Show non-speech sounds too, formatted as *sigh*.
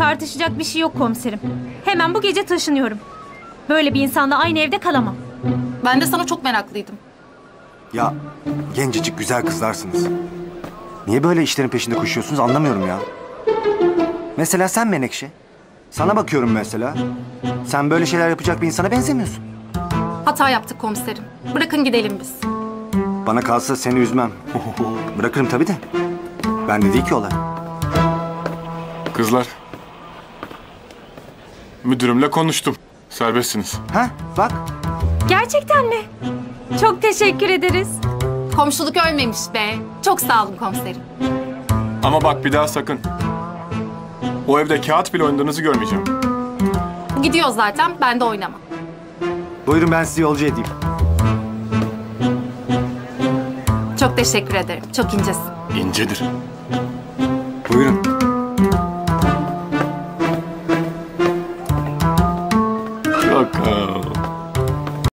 Tartışacak bir şey yok komiserim. Hemen bu gece taşınıyorum. Böyle bir insanla aynı evde kalamam. Ben de sana çok meraklıydım. Ya gencecik güzel kızlarsınız. Niye böyle işlerin peşinde koşuyorsunuz anlamıyorum ya. Mesela sen Menekşe. Sana bakıyorum mesela. Sen böyle şeyler yapacak bir insana benzemiyorsun. Hata yaptık komiserim. Bırakın gidelim biz. Bana kalsa seni üzmem. *laughs* Bırakırım tabii de. Ben de değil ki olay. Kızlar. Müdürümle konuştum. Serbestsiniz. Ha bak Gerçekten mi? Çok teşekkür ederiz. Komşuluk ölmemiş be. Çok sağ olun komiserim. Ama bak bir daha sakın. O evde kağıt bile oynadığınızı görmeyeceğim. Gidiyor zaten. Ben de oynamam. buyurun ben sizi yolcu edeyim. Çok teşekkür ederim. Çok incesin. İncedir. Buyurun. Çok